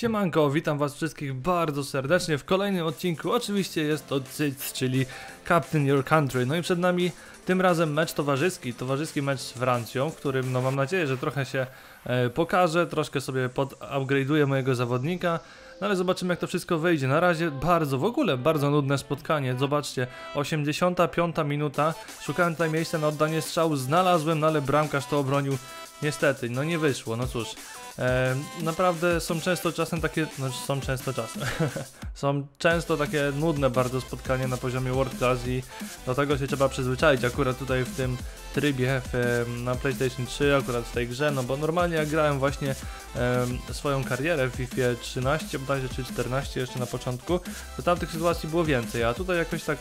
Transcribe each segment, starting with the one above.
Siemanko, witam was wszystkich bardzo serdecznie w kolejnym odcinku. Oczywiście jest to CIC, czyli Captain Your Country. No i przed nami tym razem mecz towarzyski, towarzyski mecz z Francją, w którym no mam nadzieję, że trochę się e, pokażę, troszkę sobie podupgrade'uję mojego zawodnika. No ale zobaczymy jak to wszystko wyjdzie. Na razie bardzo, w ogóle bardzo nudne spotkanie. Zobaczcie, 85 minuta. Szukałem tutaj miejsca na oddanie strzału, znalazłem, no ale bramkarz to obronił. Niestety, no nie wyszło, no cóż. Naprawdę są często czasem takie, znaczy są często czasem, są często takie nudne bardzo spotkania na poziomie World Class i do tego się trzeba przyzwyczaić akurat tutaj w tym trybie w, na PlayStation 3, akurat w tej grze, no bo normalnie jak grałem właśnie e, swoją karierę w FIFA 13 bodajże czy 14 jeszcze na początku, to tam tych sytuacji było więcej, a tutaj jakoś tak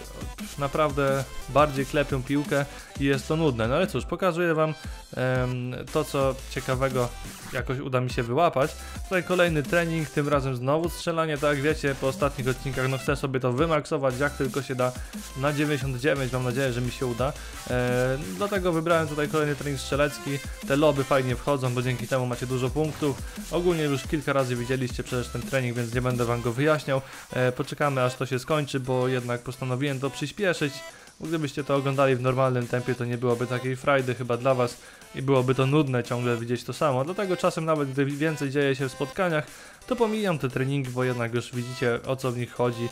naprawdę bardziej klepią piłkę i jest to nudne, no ale cóż, pokazuję wam e, to co ciekawego jakoś uda mi się wyłapać. Tutaj kolejny trening, tym razem znowu strzelanie, tak jak wiecie po ostatnich odcinkach, no chcę sobie to wymaksować jak tylko się da na 99, mam nadzieję, że mi się uda. E, dlatego wybrałem tutaj kolejny trening strzelecki, te loby fajnie wchodzą, bo dzięki temu macie dużo punktów. Ogólnie już kilka razy widzieliście przecież ten trening, więc nie będę wam go wyjaśniał. E, poczekamy aż to się skończy, bo jednak postanowiłem to przyspieszyć. Gdybyście to oglądali w normalnym tempie, to nie byłoby takiej frajdy chyba dla Was i byłoby to nudne ciągle widzieć to samo. Dlatego czasem nawet gdy więcej dzieje się w spotkaniach, to pomijam te treningi, bo jednak już widzicie o co w nich chodzi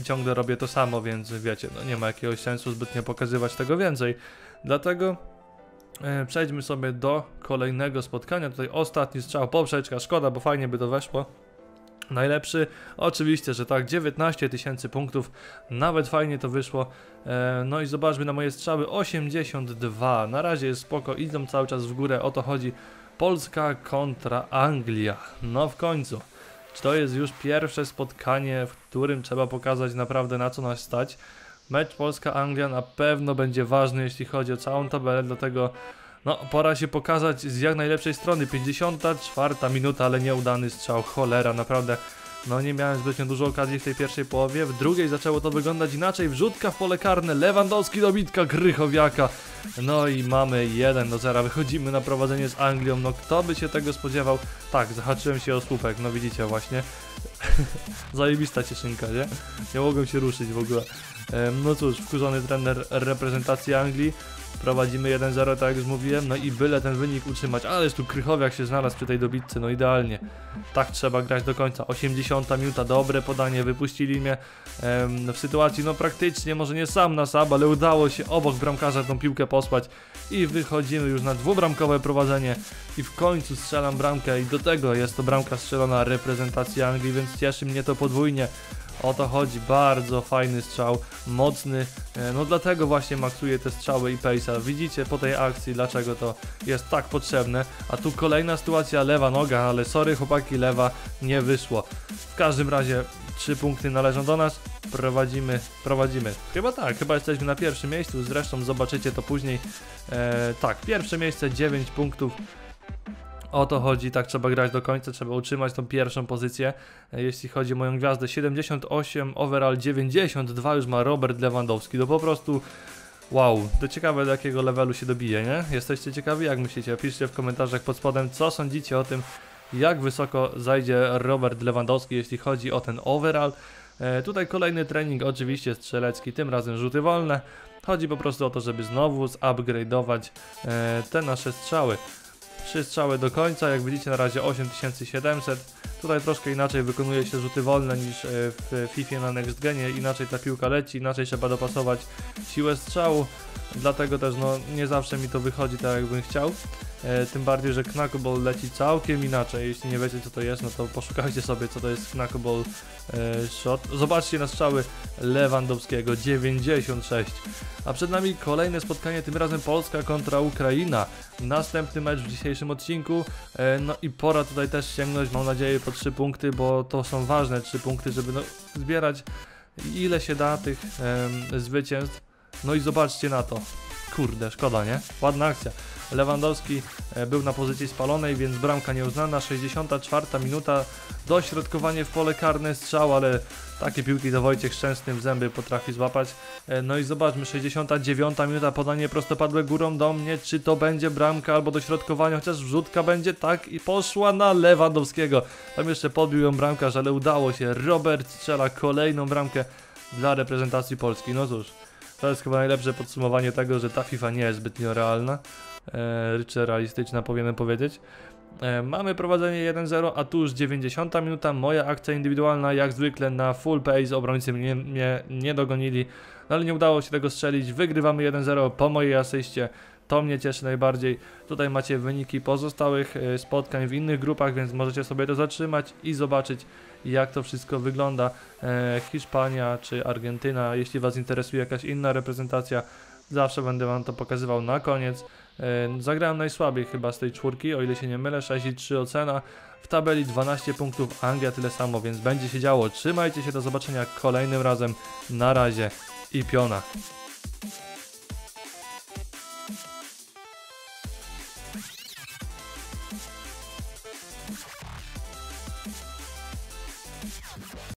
i ciągle robię to samo, więc wiecie, no nie ma jakiegoś sensu zbytnio pokazywać tego więcej. Dlatego e, przejdźmy sobie do kolejnego spotkania. Tutaj ostatni strzał, poprzeczka, szkoda, bo fajnie by to weszło. Najlepszy, oczywiście, że tak, 19 tysięcy punktów, nawet fajnie to wyszło. E, no i zobaczmy na moje strzały, 82, na razie jest spoko, idą cały czas w górę, o to chodzi. Polska kontra Anglia, no w końcu. To jest już pierwsze spotkanie, w którym trzeba pokazać naprawdę na co nas stać. Mecz Polska-Anglia na pewno będzie ważny, jeśli chodzi o całą tabelę, dlatego no, pora się pokazać z jak najlepszej strony. 54 minuta, ale nieudany strzał. Cholera, naprawdę. No nie miałem zbytnio dużo okazji w tej pierwszej połowie. W drugiej zaczęło to wyglądać inaczej. Wrzutka w pole karne. Lewandowski dobitka Grychowiaka. No i mamy 1 do 0. Wychodzimy na prowadzenie z Anglią. No kto by się tego spodziewał? Tak, zahaczyłem się o słupek. No widzicie właśnie. Zajebista cieszynka, nie? Nie mogłem się ruszyć w ogóle. No cóż, wkurzony trener reprezentacji Anglii Prowadzimy 1-0, tak jak już mówiłem, no i byle ten wynik utrzymać. Ależ tu Krychowiak się znalazł przy tej dobitce, no idealnie. Tak trzeba grać do końca. 80 minuta, dobre podanie, wypuścili mnie em, w sytuacji, no praktycznie, może nie sam na sam, ale udało się obok bramkarza tą piłkę posłać i wychodzimy już na dwubramkowe prowadzenie i w końcu strzelam bramkę i do tego jest to bramka strzelona reprezentacji Anglii, więc cieszy mnie to podwójnie. O to chodzi, bardzo fajny strzał, mocny, e, no dlatego właśnie maksuję te strzały i pace'a. Widzicie po tej akcji, dlaczego to jest tak potrzebne. A tu kolejna sytuacja, lewa noga, ale sorry chłopaki, lewa nie wyszło. W każdym razie trzy punkty należą do nas, prowadzimy, prowadzimy. Chyba tak, chyba jesteśmy na pierwszym miejscu, zresztą zobaczycie to później. E, tak, pierwsze miejsce, 9 punktów. O to chodzi, tak trzeba grać do końca, trzeba utrzymać tą pierwszą pozycję. E, jeśli chodzi o moją gwiazdę, 78, overall 92 już ma Robert Lewandowski. To po prostu wow, to ciekawe do jakiego levelu się dobije, nie? Jesteście ciekawi? Jak myślicie? Piszcie w komentarzach pod spodem, co sądzicie o tym, jak wysoko zajdzie Robert Lewandowski, jeśli chodzi o ten overall. E, tutaj kolejny trening, oczywiście strzelecki, tym razem rzuty wolne. Chodzi po prostu o to, żeby znowu zupgrade'ować e, te nasze strzały. Trzy strzały do końca, jak widzicie na razie 8700. Tutaj troszkę inaczej wykonuje się rzuty wolne niż e, w FIFA na Next Genie, inaczej ta piłka leci, inaczej trzeba dopasować siłę strzału, dlatego też no, nie zawsze mi to wychodzi tak jakbym chciał. E, tym bardziej, że knuckleball leci całkiem inaczej. Jeśli nie wiecie co to jest, no to poszukajcie sobie co to jest knuckleball e, shot. Zobaczcie na strzały Lewandowskiego 96. A przed nami kolejne spotkanie, tym razem Polska kontra Ukraina. Następny mecz w dzisiejszym odcinku. E, no i pora tutaj też sięgnąć, mam nadzieję, po 3 punkty, bo to są ważne 3 punkty, żeby no, zbierać ile się da tych zwycięstw. No i zobaczcie na to. Kurde, szkoda, nie? Ładna akcja. Lewandowski e, był na pozycji spalonej, więc bramka nieuznana. 64 minuta, dośrodkowanie w pole karne, strzał, ale takie piłki to Wojciech Szczęsny w zęby potrafi złapać. E, No i zobaczmy, 69 minuta, podanie prostopadłe górą do mnie, czy to będzie bramka albo dośrodkowanie, chociaż wrzutka będzie, tak i poszła na Lewandowskiego. Tam jeszcze podbił ją bramkarz, ale udało się. Robert strzela kolejną bramkę dla reprezentacji Polski. No cóż, to jest chyba najlepsze podsumowanie tego, że ta FIFA nie jest zbytnio realna, czy realistyczna powinienem powiedzieć. E, mamy prowadzenie 1-0, a tu już 90 minuta, moja akcja indywidualna jak zwykle na full pace, obrońcy mnie, mnie nie dogonili, no ale nie udało się tego strzelić, wygrywamy 1-0 po mojej asyście, to mnie cieszy najbardziej. Tutaj macie wyniki pozostałych e, spotkań w innych grupach, więc możecie sobie to zatrzymać i zobaczyć jak to wszystko wygląda. E, Hiszpania czy Argentyna, jeśli Was interesuje jakaś inna reprezentacja, zawsze będę Wam to pokazywał na koniec. Zagrałem najsłabiej chyba z tej czwórki, o ile się nie mylę, 6,3 ocena. W tabeli 12 punktów, Anglia tyle samo, więc będzie się działo. Trzymajcie się, do zobaczenia kolejnym razem. Na razie i piona.